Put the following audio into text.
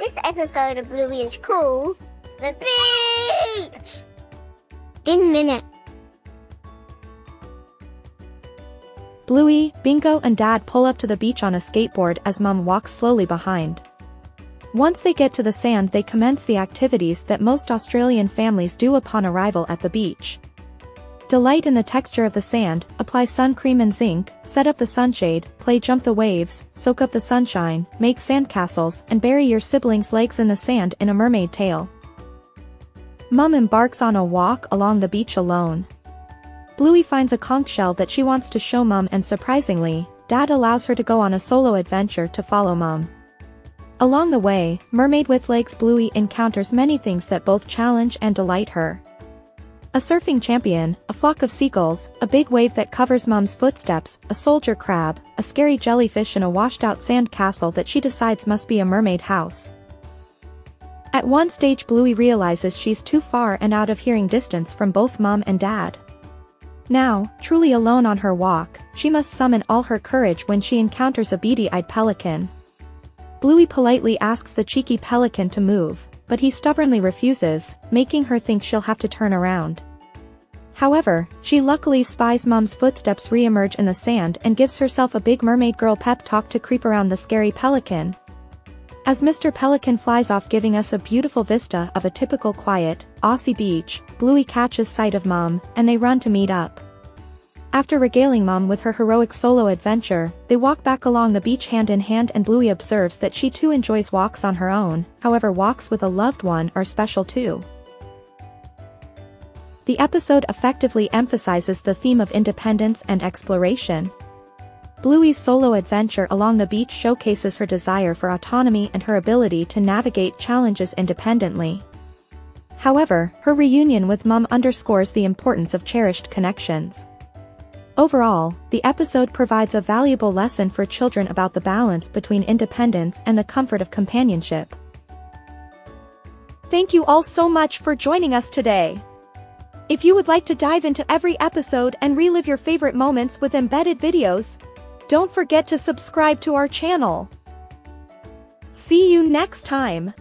This episode of Bluey is called The Beach! In minute. Bluey, Bingo and Dad pull up to the beach on a skateboard as Mum walks slowly behind. Once they get to the sand they commence the activities that most Australian families do upon arrival at the beach. Delight in the texture of the sand, apply sun cream and zinc, set up the sunshade, play jump the waves, soak up the sunshine, make sandcastles, and bury your siblings' legs in the sand in a mermaid tail. Mum embarks on a walk along the beach alone. Bluey finds a conch shell that she wants to show Mum and surprisingly, Dad allows her to go on a solo adventure to follow Mum. Along the way, Mermaid with Legs Bluey encounters many things that both challenge and delight her. A surfing champion, a flock of seagulls, a big wave that covers mom's footsteps, a soldier crab, a scary jellyfish and a washed-out sand castle that she decides must be a mermaid house. At one stage Bluey realizes she's too far and out of hearing distance from both mom and Dad. Now, truly alone on her walk, she must summon all her courage when she encounters a beady-eyed pelican. Bluey politely asks the cheeky pelican to move, but he stubbornly refuses, making her think she'll have to turn around. However, she luckily spies Mom's footsteps re-emerge in the sand and gives herself a big mermaid girl pep talk to creep around the scary pelican. As Mr. Pelican flies off giving us a beautiful vista of a typical quiet, Aussie beach, Bluey catches sight of Mom, and they run to meet up. After regaling Mom with her heroic solo adventure, they walk back along the beach hand in hand and Bluey observes that she too enjoys walks on her own, however walks with a loved one are special too. The episode effectively emphasizes the theme of independence and exploration. Bluey's solo adventure along the beach showcases her desire for autonomy and her ability to navigate challenges independently. However, her reunion with Mum underscores the importance of cherished connections. Overall, the episode provides a valuable lesson for children about the balance between independence and the comfort of companionship. Thank you all so much for joining us today. If you would like to dive into every episode and relive your favorite moments with embedded videos, don't forget to subscribe to our channel. See you next time.